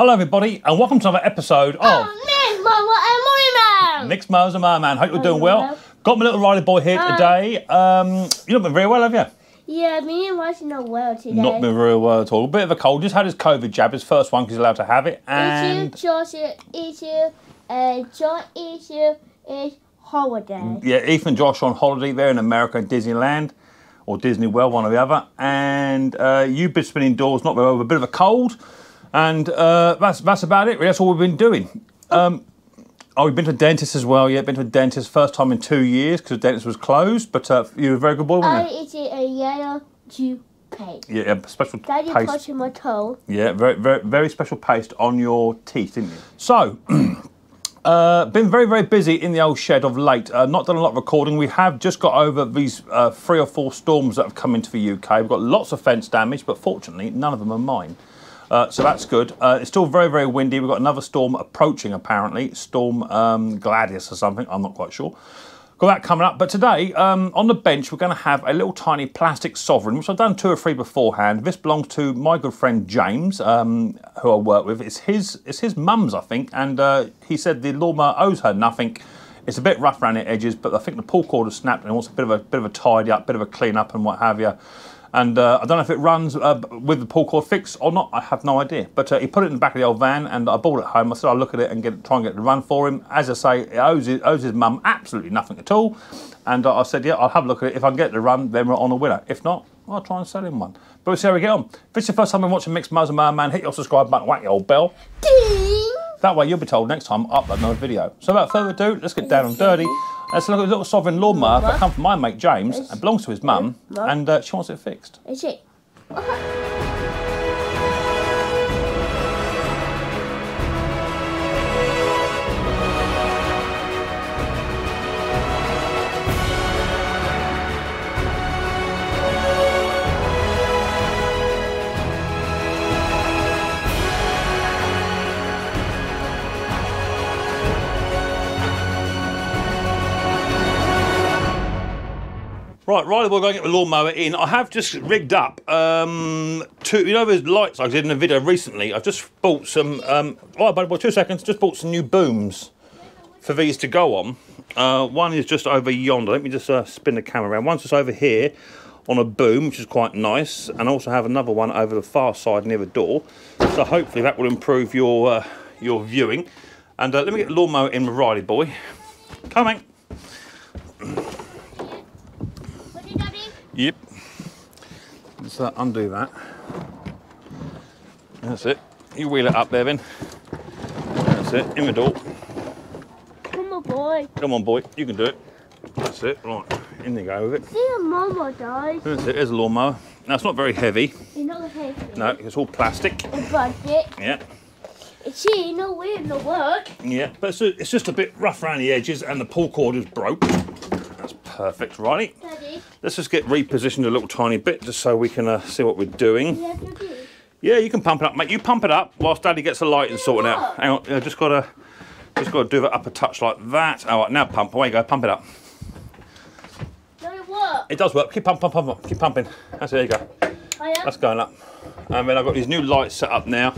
Hello, everybody, and welcome to another episode of Oh, Mama and Man! Nick's and. Hope you're doing well. well? Got my little Riley boy here Hi. today. Um, you've not been very well, have you? Yeah, me and Martin are well today. Not been very well at all. A bit of a cold. Just had his COVID jab, his first one because he's allowed to have it. Issue, And Josh issue, and John issue is holiday. yeah, Ethan Josh are on holiday there in America, Disneyland or Disney World, one or the other. And uh, you've been spinning indoors, not very well, with a bit of a cold. And uh, that's that's about it. Really. That's all we've been doing. Um, oh, we've been to a dentist as well. Yeah, been to a dentist first time in two years because the dentist was closed. But uh, you were a very good boy, weren't you? I issue a yellow toothpaste. Yeah, yeah, special Daddy paste. touching my toe. Yeah, very, very, very special paste on your teeth, didn't you? So, uh, been very, very busy in the old shed of late. Uh, not done a lot of recording. We have just got over these uh, three or four storms that have come into the UK. We've got lots of fence damage, but fortunately, none of them are mine. Uh, so that's good. Uh, it's still very, very windy. We've got another storm approaching, apparently. Storm um, Gladius or something. I'm not quite sure. Got that coming up. But today, um, on the bench, we're going to have a little tiny plastic sovereign, which I've done two or three beforehand. This belongs to my good friend James, um, who I work with. It's his, it's his mum's, I think, and uh, he said the lawnmower owes her nothing. It's a bit rough around the edges, but I think the pull cord has snapped and wants a bit of a bit of a tidy up, bit of a clean up, and what have you. And uh, I don't know if it runs uh, with the pull cord fix or not. I have no idea. But uh, he put it in the back of the old van, and I brought it home. I said I'll look at it and get try and get it to run for him. As I say, it owes his, owes his mum absolutely nothing at all. And uh, I said, yeah, I'll have a look at it. If I can get it to run, then we're on a winner. If not, I'll try and sell him one. But we'll see how we get on. If it's your first time watching Micks and Man Man, hit your subscribe button, whack your old bell. Ding! That way you'll be told next time I upload another video. So without further ado, let's get down and dirty. At the little sovereign lawnmower that come from my mate James. It belongs to his mum, and uh, she wants it fixed. Is it? Right, Riley, we're going to get the lawnmower in. I have just rigged up um, two, you know, those lights I did in a video recently. I've just bought some, um, oh, but well, two seconds, just bought some new booms for these to go on. Uh, one is just over yonder. Let me just uh, spin the camera around. One's just over here on a boom, which is quite nice, and I also have another one over the far side near the door. So hopefully that will improve your uh, your viewing. And uh, let me get the lawnmower in with Riley boy. Coming. What did Daddy? Yep. Let's uh, undo that. That's it. You wheel it up there, then. That's it. In the door. Come on, boy. Come on, boy. You can do it. That's it. Right. In you go with it. See a mama dies. That's it. There's a lawnmower. Now, it's not very heavy. Know the head. No, it's all plastic. The budget. Yeah. See, no way, no work. Yeah. But it's, it's just a bit rough around the edges, and the pull cord is broke. That's perfect. Daddy, Let's just get repositioned a little tiny bit just so we can uh, see what we're doing. to do. Yeah, you can pump it up, mate. You pump it up whilst Daddy gets the lighting sorted out. Hang on, yeah, just gotta, just gotta do it up a touch like that. All right, now pump. Away you go. Pump it up. No, it. It does work. Keep pump, pump, pump. Keep pumping. That's it. There you go. I. That's going up. And then I've got these new lights set up now,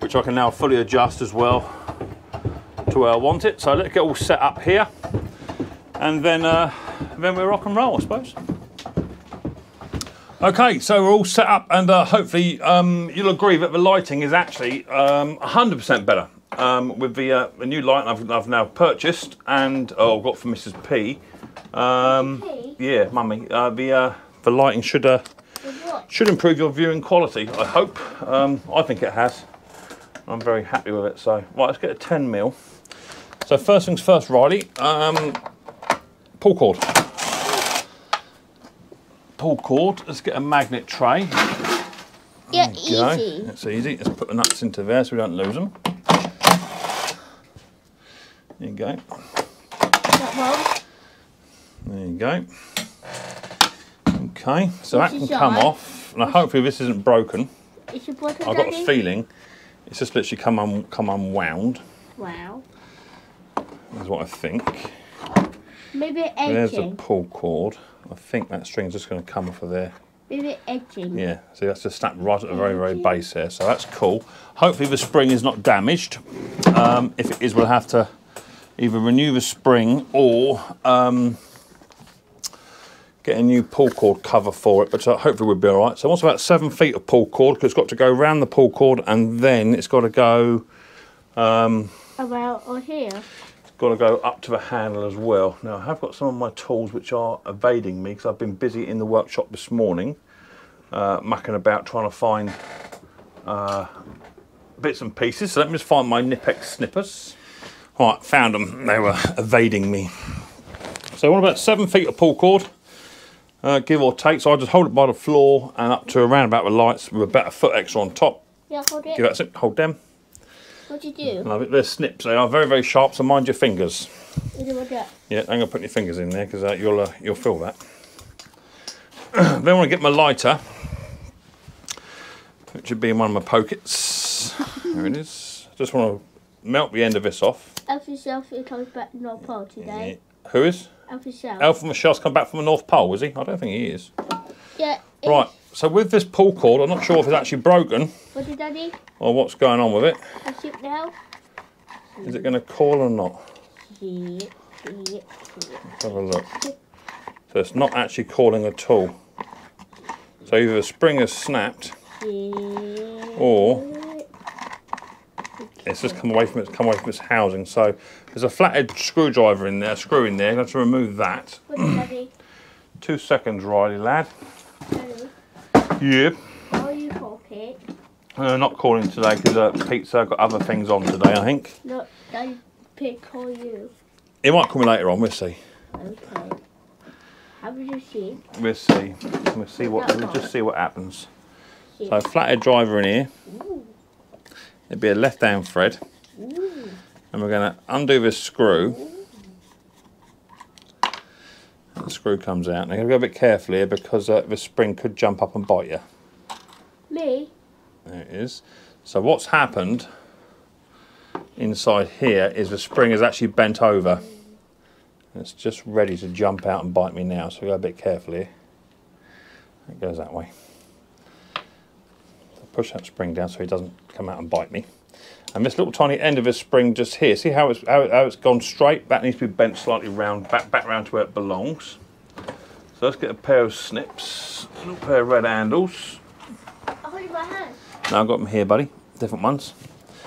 which I can now fully adjust as well to where I want it. So let's get all set up here, and then uh, then we rock and roll, I suppose. Okay, so we're all set up, and uh, hopefully um, you'll agree that the lighting is actually um, 100% better um, with the, uh, the new light I've, I've now purchased and oh, got from Mrs. P. Um, P? yeah, mummy. Uh, the uh, the lighting should uh, should improve your viewing quality. I hope. Um, I think it has. I'm very happy with it. So right, let's get a 10 mil. So first things first, Riley. Um, pull cord. Pull cord. Let's get a magnet tray. Yeah, easy. That's easy. Let's put the nuts into there so we don't lose them. There you go. There you go. Okay, so that can come off. Now, hopefully, this isn't broken. Is your bottle, I've got a feeling it's just literally come un- come unwound. Wow. Is what I think. Maybe There's a pull cord. I think that string's just going to come off of there. It edging. Yeah, see that's just snapped right at the very, very base there. So that's cool. Hopefully the spring is not damaged. Um, if it is, we'll have to either renew the spring or um, get a new pull cord cover for it. But uh, hopefully we'll be all right. So what's about seven feet of pull cord because it's got to go around the pull cord and then it's got to go About or here. Got to go up to the handle as well. Now I have got some of my tools which are evading me because I've been busy in the workshop this morning, uh, mucking about trying to find uh, bits and pieces. So let me just find my Knipex snippers. Right, found them. They were evading me. So what about seven feet of pull cord, uh, give or take. So I just hold it by the floor and up to around about the lights with about a foot extra on top. Yeah, hold it. Give that a sec, hold them. What do you do? Love it. They're snips. They are very, very sharp. So mind your fingers. What do you want that? Yeah, I'm going to put your fingers in there because uh, you'll uh, you'll feel that. then I want to get my lighter, which would be in one of my pockets. there it is. Just want to melt the end of this off. Alfie Selfie comes back to North Pole today. Who is? Alfie Self. Alpha Michelle's come back from the North Pole, is he? I don't think he is. Yeah. Right. So with this pull cord, I'm not sure if it's actually broken What did Daddy? or what's going on with it. I now. Is it going to call or not? See it. See it. See it. Let's have a look. So it's not actually calling at all. So either the spring has snapped or it's just come away from its come away from its housing. So there's a flathead screwdriver in there, screw in there. I have to remove that. Two seconds, Riley lad. Yep. How are you pocket? Uh, not calling today because uh, Pete's uh, got other things on today. I think No, Daddy pick call you. he might call me later on. We'll see. Okay. How did you see? We'll see. We'll see what. We'll just see what happens. So flathead driver in here. Ooh. It'd be a left down thread, Ooh. and we're going to undo this screw. The screw comes out. Now you've got to go a bit careful here because uh, the spring could jump up and bite you. Me? There it is. So what's happened inside here is the spring is actually bent over. It's just ready to jump out and bite me now, so go a bit carefully. It goes that way. Push that spring down so it doesn't come out and bite me. And this little tiny end of this spring just here, see how it's how, how it's gone straight? That needs to be bent slightly round, back back round to where it belongs. So let's get a pair of snips, a little pair of red handles. I'll hold my hand. Now I've got them here, buddy. Different ones.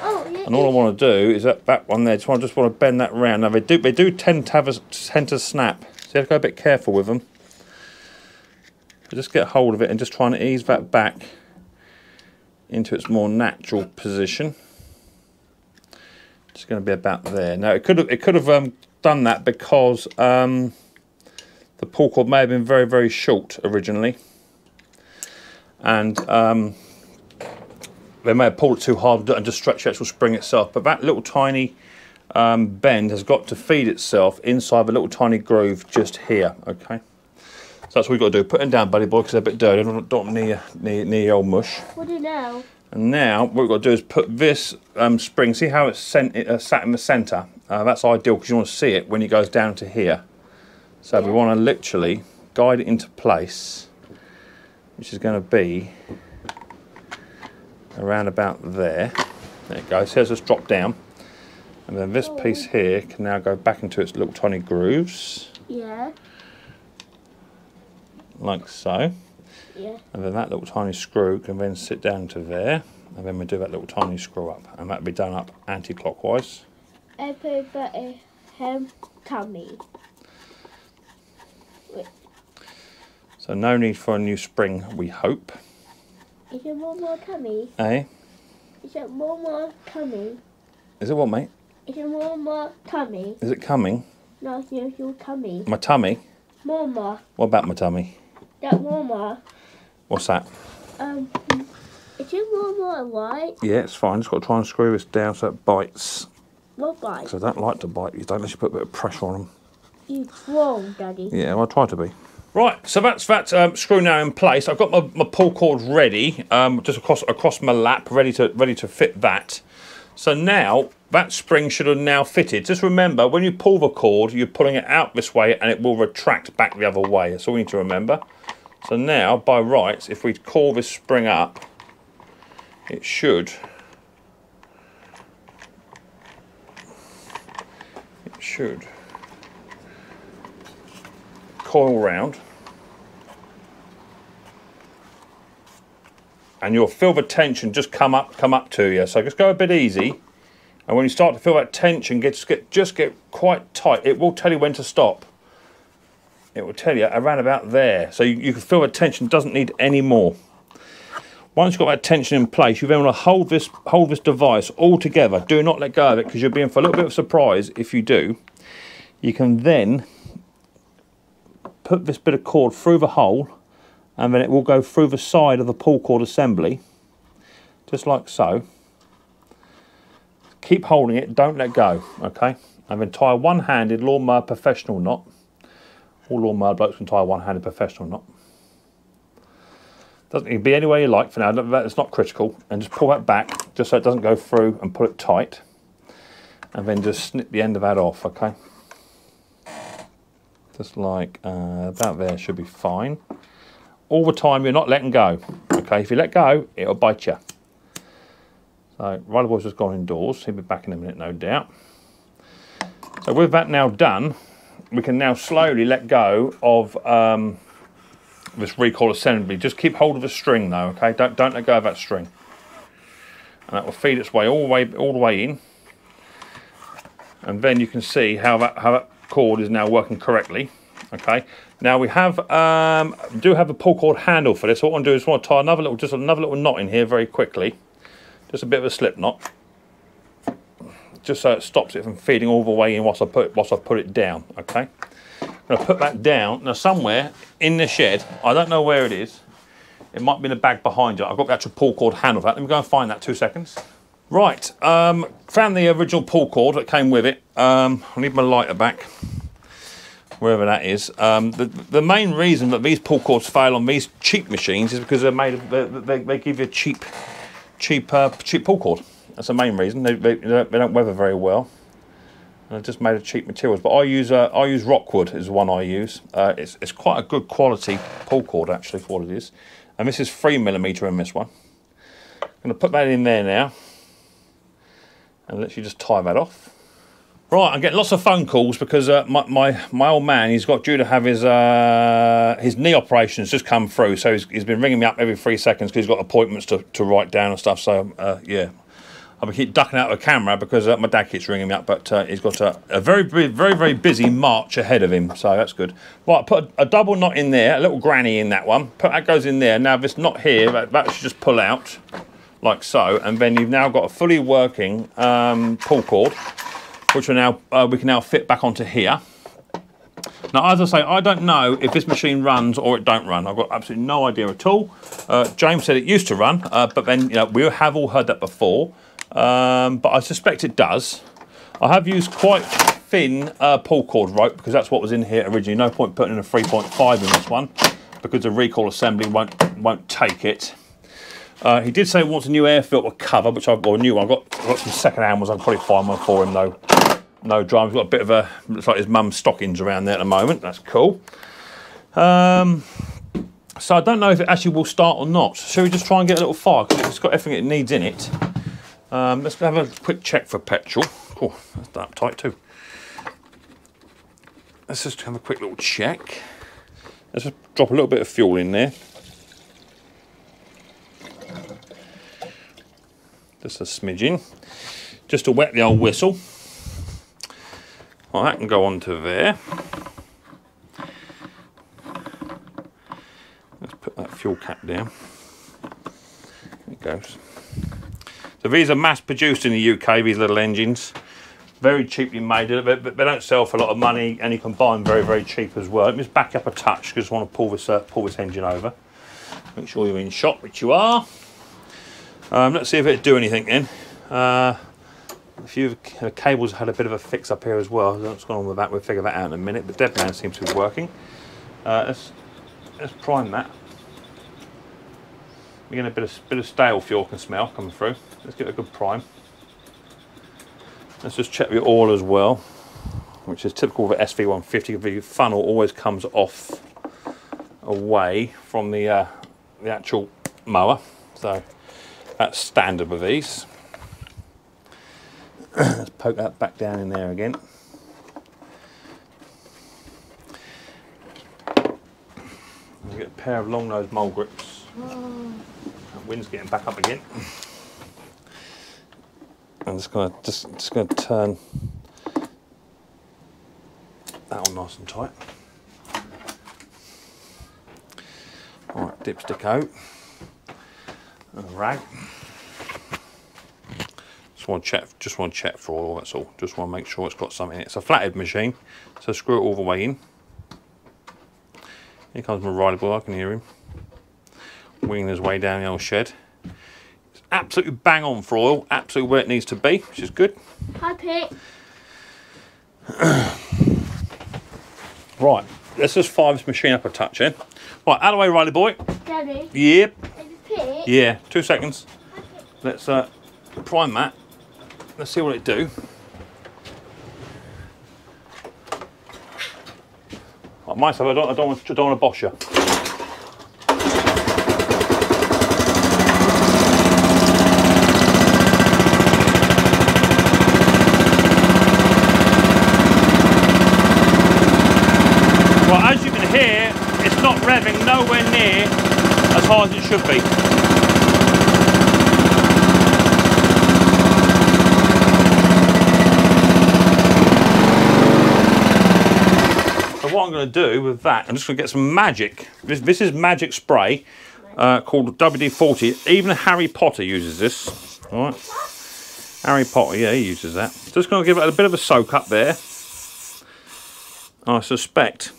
Oh, yeah. And all I want to do is that, that one there. Just want just want to bend that round. Now they do they do tend to have a tend to snap. So you have to go a bit careful with them. But just get hold of it and just try and ease that back into its more natural position. It's going to be about there. Now it could have it could have um, done that because um, the pull cord may have been very very short originally, and um, they may have pulled it too hard and just stretched the actual spring itself. But that little tiny um, bend has got to feed itself inside the little tiny groove just here. Okay. So that's what we've got to do. Put them down, buddy boy, because they're a bit dirty. Don't, don't near, near, near your old mush. What do you know? And now what we've got to do is put this um, spring, see how it's sent, uh, sat in the centre? Uh, that's ideal because you want to see it when it goes down to here. So we want to literally guide it into place, which is going to be around about there. There it goes. Here's just drop down. And then this piece here can now go back into its little tiny grooves, Yeah. like so. Yeah. And then that little tiny screw can then sit down to there. And then we do that little tiny screw up. And that'll be done up anti-clockwise. Butter ham tummy. So no need for a new spring, we hope. Is it one more tummy? Eh? Is it one more tummy? Is it what, mate? Is it one more tummy? Is it coming? No, it's your, your tummy. My tummy? Mama. What about my tummy? That mama. What's that? Um, is it mama white? Yeah, it's fine. Just got to try and screw this down so it bites. What white? So I don't like to bite You don't unless you put a bit of pressure on them. You wrong, Daddy. Yeah, well, I try to be. Right, so that's that um, screw now in place. I've got my, my pull cord ready, um, just across across my lap, ready to ready to fit that. So now that spring should have now fitted. Just remember, when you pull the cord, you're pulling it out this way, and it will retract back the other way. That's all we need to remember. So now, by rights, if we call this spring up, it should it should coil round. And you'll feel the tension just come up come up to you. So just go a bit easy. And when you start to feel that tension get just get just get quite tight it will tell you when to stop it will tell you around about there. So you, you can feel the tension doesn't need any more. Once you've got that tension in place you then want to hold this hold this device all together. Do not let go of it because you'll be in for a little bit of surprise if you do. You can then put this bit of cord through the hole and then it will go through the side of the pull cord assembly. Just like so. Keep holding it don't let go okay? And then tie a one-handed lawnmower professional knot all lawnmower blokes can tie one-handed professional knot doesn't need to be any way you like for now it's not critical and just pull that back just so it doesn't go through and pull it tight and then just snip the end of that off okay just like uh, there should be fine all the time you're not letting go. Okay, if you let go, it'll bite you. So Riley Boy's just gone indoors. He'll be back in a minute, no doubt. So with that now done, we can now slowly let go of um, this recoil assembly. Just keep hold of the string though, okay? Don't don't let go of that string. And that will feed its way all the way all the way in. And then you can see how that how that cord is now working correctly. Okay. Now we have um, do have a pull cord handle for this. What I want to do is want to tie another little just another little knot in here very quickly. Just a bit of a slip knot. Just so it stops it from feeding all the way in whilst I put whilst I put it down. Okay. I'm to put that down now somewhere in the shed. I don't know where it is. It might be in a bag behind you. I've got the actual pull cord handle that. Let me go and find that. Two seconds. Right. Um, found the original pull cord that came with it. Um, I need my lighter back wherever that is. Um, the, the main reason that these pull cords fail on these cheap machines is because they're made of, they, they, they give you a cheap, cheap, uh, cheap pull cord. That's the main reason. They, they, they don't weather very well. And they're just made of cheap materials. But I use uh, I use Rockwood is one I use. Uh, it's, it's quite a good quality pull cord actually for what it is. And this is three millimeter in this one. I'm going to put that in there now. And literally just tie that off. Right, I'm getting lots of phone calls because uh, my, my, my old man, he's got due to have his uh, his knee operations just come through. So he's, he's been ringing me up every three seconds because he's got appointments to, to write down and stuff. So uh, yeah, Been keep ducking out of the camera because uh, my dad keeps ringing me up. But uh, he's got a, a, very very very busy March ahead of him. So that's good. Right, put a, a, double knot in there, a little granny in that one. Put that goes in there. Now this knot here, that, that should just pull out like so, and then you've now got a fully working um, pull cord which we now uh, we can now fit back onto here. Now, as I say, I don't know if this machine runs or it don't run. I've got absolutely no idea at all. Uh, James said it used to run, uh, but then you know we have all heard that before. Um, but I suspect it does. I have used quite thin uh, pull cord rope because that's what was in here originally. No point putting in a 3.5 in this one because the recoil assembly won't won't take it. Uh, he did say he wants a new air filter cover, which I've got a new one. I've got, I've got some second hand ones. I can probably find one for him though no drama. He's got a bit of a, looks like his mum's stockings around there at the moment. That's cool. Um, so I don't know if it actually will start or not. Shall we just try and get a little fire because it's got everything it needs in it. Um, let's have a quick check for petrol. Oh, that's that tight too. Let's just have a quick little check. Let's just drop a little bit of fuel in there. Just a smidgen. Just to wet the old whistle. Well, that can go onto there. Let's put that fuel cap down. There it goes. These are mass produced in the UK, these little engines. Very cheaply made, but they don't sell for a lot of money and you can buy them very, very cheap as well. Let me just back up a touch because I want to pull this, uh, pull this engine over. Make sure you're in shot, which you are. Um, let's see if it do anything then. Uh, a few uh, cables had a bit of a fix up here as well. What's going on with that? We'll figure that out in a minute. The dead man seems to be working. Uh, let's, let's prime that. We're getting a bit of, bit of stale fuel can smell coming through. Let's give it a good prime. Let's just check the oil as well, which is typical of an SV150. The funnel always comes off away from the, uh, the actual mower. So that's standard with these. Let's poke that back down in there again. Get a pair of long nose mole grips. That wind's getting back up again. I'm just gonna just just gonna turn that one nice and tight. All right, dipstick out. And a rag. Just want to check. Just want to check for oil. That's all. Just want to make sure it's got something it. It's a flathead machine, so screw it all the way in. Here comes my rider boy. I can hear him winging his way down the old shed. It's absolutely bang on for oil. Absolutely where it needs to be, which is good. Hi, Pete. Right, let's just fire this machine up a touch, eh? Right, out of the way, Riley boy. Daddy. Yep. Is? Yeah, two seconds. Let's uh, prime that. Let's see what it do. Right, myself, I don't, I don't, want, I don't want to bosh you. Well, as you can hear, it's not revving nowhere near as hard as it should be. So what I'm going to do with that, I'm just going to get some magic. This, this is magic spray uh, called WD-40. Even Harry Potter uses this. All right. Harry Potter, yeah, he uses that. Just going to give it a bit of a soak up there. I suspect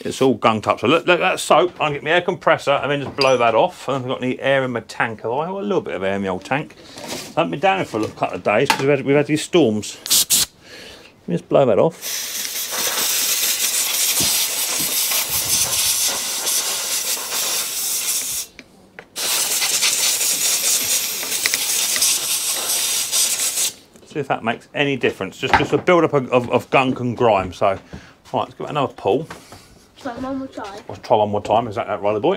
it's all gunked up. So let, let that soak. I'll get my air compressor and then just blow that off. I haven't got any air in my tank. Have I? I've got a little bit of air in my old tank. I haven't been down here for a couple of days because we've had, we've had these storms. Let me just blow that off. See if that makes any difference. Just just a build up of, of, of gunk and grime. So, right, let's give it another pull. So, one more time. Let's try one more time. Is that that, Riley boy?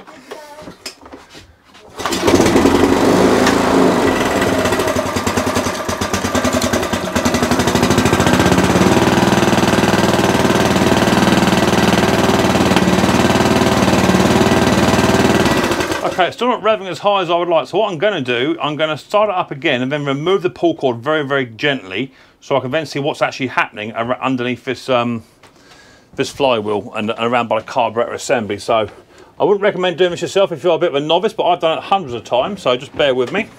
Okay, it's still not revving as high as I would like. So what I'm going to do, I'm going to start it up again and then remove the pull cord very, very gently so I can then see what's actually happening underneath this um, this flywheel and, and around by the carburetor assembly. So I wouldn't recommend doing this yourself if you're a bit of a novice, but I've done it hundreds of times, so just bear with me.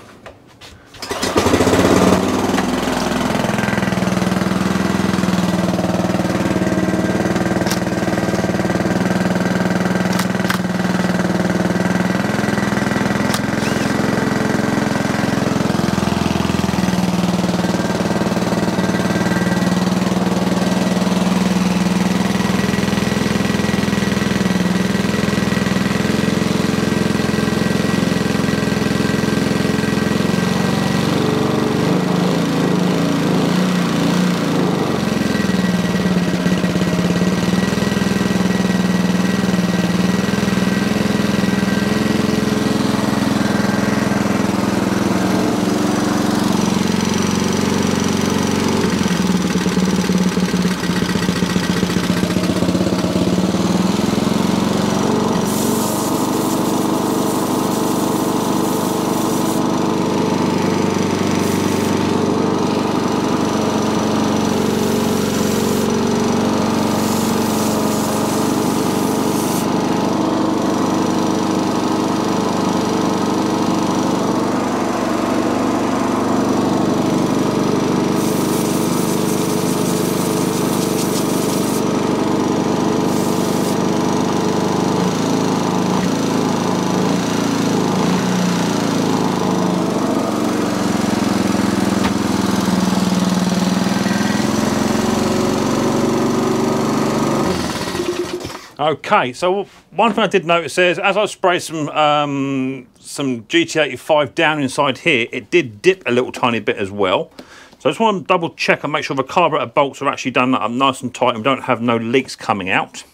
Okay, so one thing I did notice is as I sprayed some um, some GT85 down inside here, it did dip a little tiny bit as well. So I just want to double check and make sure the carburetor bolts are actually done up nice and tight and don't have no leaks coming out.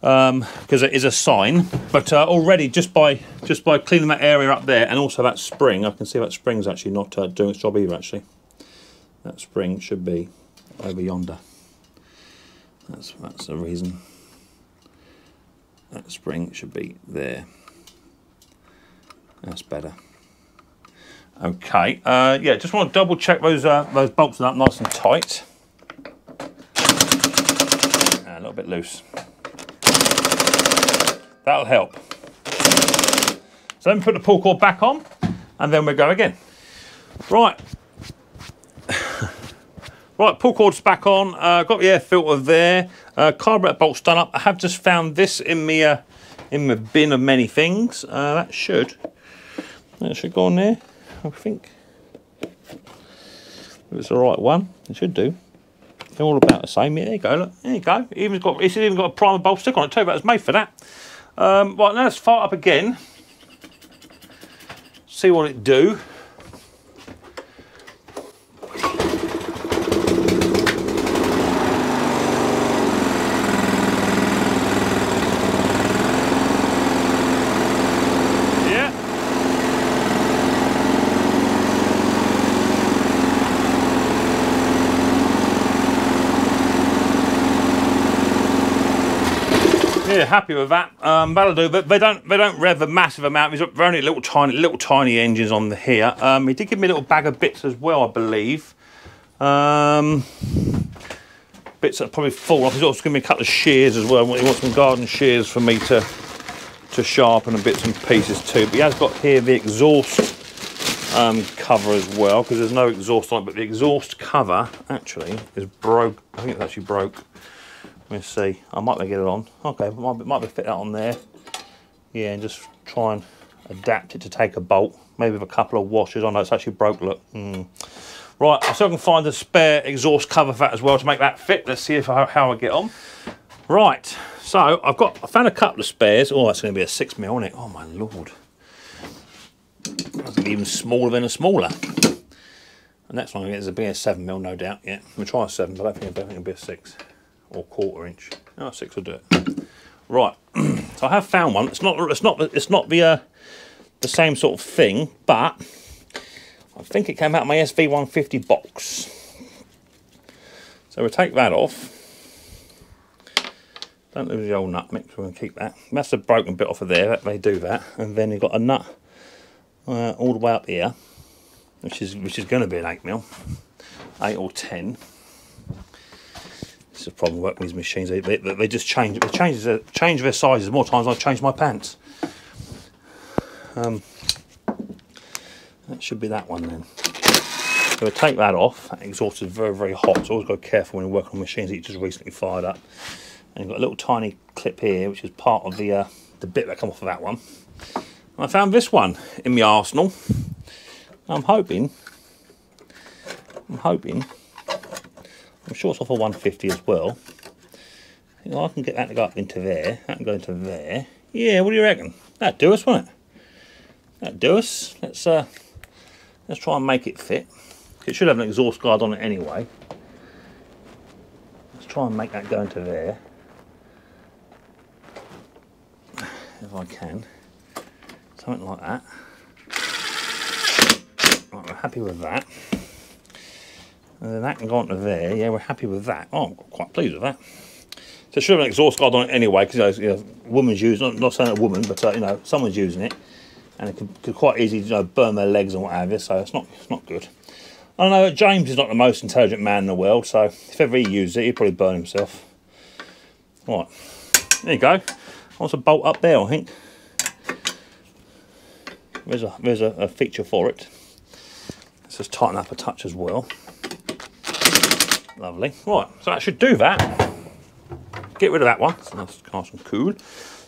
because it is a sign. But uh, already, just by just by cleaning that area up there, and also that spring, I can see that spring's actually not uh, doing its job either. Actually, that spring should be over yonder. That's that's the reason. That spring should be there. That's better. Okay, uh, yeah, just want to double check those uh, those bolts are up nice and tight. Ah, a little bit loose. That'll help. So me put the pull cord back on, and then we'll go again. Right. Right, pull cord's back on. Uh, got the air filter there. Uh, carburetor bolts done up. I have just found this in the uh, in the bin of many things. Uh, that should that should go on there. I think. If it's the right one, it should do. They're all about the same. Yeah, there you go. Look, there you go. Even got it's even got a primer bolt stick on it too. But it's made for that. Um, right now let's fire up again. See what it do. Yeah. Yeah, happy with that. Um, that'll do. But they don't they don't rev a massive amount. There's only little tiny little tiny engines on the here. Um, he did give me a little bag of bits as well, I believe. Um, bits that probably fall off. He's also given me a couple of shears as well. He wants some garden shears for me to to sharpen and bits and pieces too. But he has got here the exhaust um, cover as well because there's no exhaust on it. But the exhaust cover actually is broke. I think it's actually broke. Let me see. I might be get it on. Okay, might be, might be fit that on there. Yeah, and just try and adapt it to take a bolt. Maybe with a couple of washers. I know it's actually broke. Look. Mm. Right, I still can find the spare exhaust cover for that as well to make that fit. Let's see if I, how I get on. Right, so I've got I found a couple of spares. Oh, that's going to be a six mil, isn't it? Oh my lord. That's even smaller than a smaller. And next one is a be a seven mil, no doubt. Yeah, we'll try a seven, but I don't think it'll be a six or quarter inch. Oh, six will do it. Right, so I have found one. It's not. It's not. It's not the uh, the same sort of thing, but I think it came out of my SV150 box. So we'll take that off. Don't lose the old nut mix. We're going to keep that. That's the broken bit off of there. They do that, and then you've got a nut uh, all the way up here, which is which is going to be an eight mil, eight or ten. Is a problem working with these machines. They, they, they just change. They change their change their sizes more times. I've changed my pants. Um, that should be that one then. So we'll take that off. That exhaust is very, very hot, so always got careful when you're working on machines that you just recently fired up. And you've got a little tiny clip here, which is part of the uh, the bit that come off of that one. I found this one in my arsenal. I'm hoping, I'm hoping, I'm sure it's off a 150 as well. You know, I can get that to go up into there, that can go into there. Yeah, what do you reckon? That'd do us, wouldn't it? That'd do us. Let's uh, let's try and make it fit. It should have an exhaust guard on it anyway. Let's try and make that go into there. If I can. Something like that. Right, we're happy with that. And then that can go onto there. Yeah, we're happy with that. Oh, I'm quite pleased with that. So it should have an exhaust guard on it anyway, because you know, you know, woman's using not, not saying a woman, but uh, you know, someone's using it. And it could, could quite easily you know, burn their legs and what have you, so it's not it's not good. I know James is not the most intelligent man in the world, so if ever he used it, he'd probably burn himself. Right, there you go. Wants a bolt up there, I think. There's a there's a, a feature for it. Let's just tighten up a touch as well. Lovely. Right, so that should do that. Get rid of that one. So that's nice and cool.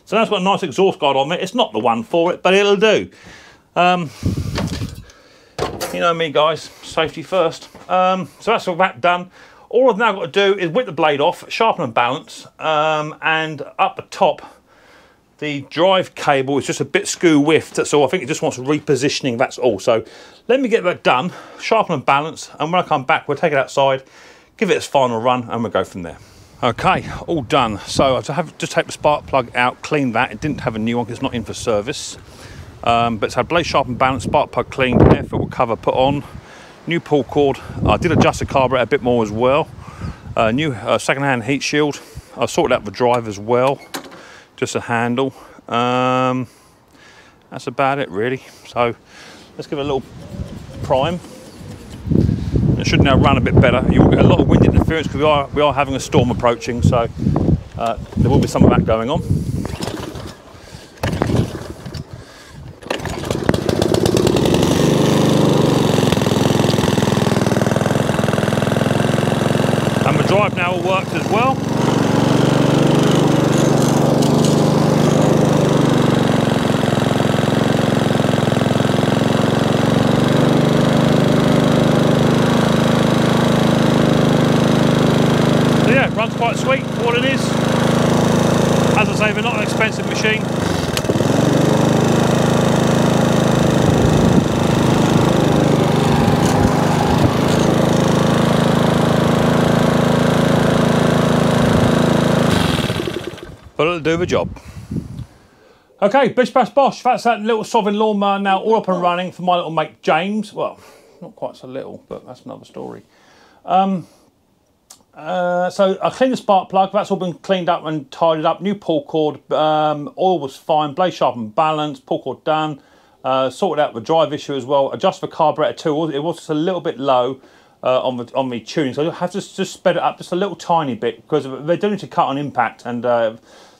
So that's got a nice exhaust guard on it. It's not the one for it, but it'll do. Um, you know me, guys. Safety first. Um, so that's all that done. All I've now got to do is whip the blade off, sharpen and balance, um, and up the top, the drive cable is just a bit skew whiffed, so I think it just wants repositioning, that's all. So let me get that done, sharpen and balance, and when I come back, we'll take it outside, give it its final run, and we'll go from there. Okay, all done. So I have just take the spark plug out, clean that. It didn't have a new one because it's not in for service. Um, but it's had blade sharp and balanced, spark plug cleaned, air filter cover put on, new pull cord. I did adjust the carburetor a bit more as well. Uh, new uh, second-hand heat shield. I sorted out the drive as well, just a handle. Um, that's about it really. So let's give it a little prime. It should now run a bit better. You will get a lot of wind interference because we are, we are having a storm approaching, so uh, there will be some of that going on. And the drive now will work as well. Yeah, runs quite sweet for what it is. As I say, they're not an expensive machine. But it'll do the job. Okay, bish bash bosh. That's that little sovereign lawnmower now all up and running for my little mate James. Well, not quite so little, but that's another story. Um, uh, so I cleaned the spark plug. That's all been cleaned up and tidied up. New pull cord. Um, oil was fine. blade sharp and balanced. Pull cord done. Uh, sorted out the drive issue as well. Adjust the carburetor too. It was just a little bit low uh, on the on the tuning, so I have to just sped it up just a little tiny bit because they're doing it to cut on impact and. Uh,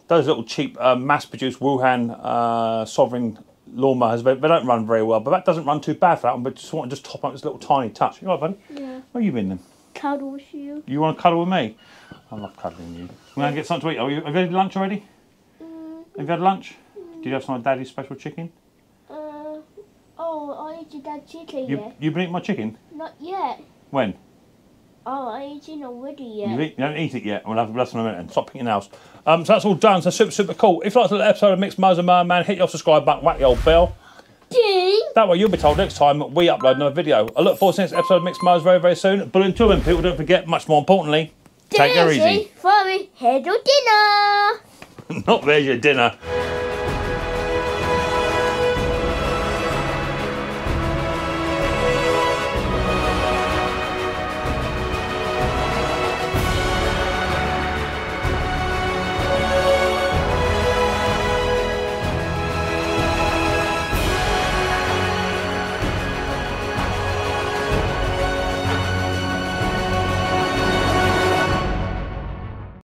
those little cheap uh, mass-produced Wuhan uh, Sovereign lawnmowers, they, they, don't run very well, but that doesn't run too bad for that one, but just want to just top up this little tiny touch. You all right, buddy? Yeah. Where you been then? Cuddle with you. You want to cuddle with me? I love cuddling you. We're going to get something to eat. Are you, have you had lunch already? Mm, Have you had lunch? Did you have some of Daddy's special chicken? uh, oh, I ate that chicken You, yet. you've been eating my chicken? Not yet. When? Oh, I ate it already yet. eat, you haven't eaten it yet. We'll have a lesson in a minute and stop picking your nails. Um, so that's all done. So super, super cool. If you like the episode of Micks Mowers Man, hit your subscribe button, whack the old bell. That way you'll be told next time we upload another video. I look forward to next episode of Micks Mowers very, very soon. But until then, people, don't forget, much more importantly, take care easy. For me, head to dinner! Not there's your dinner.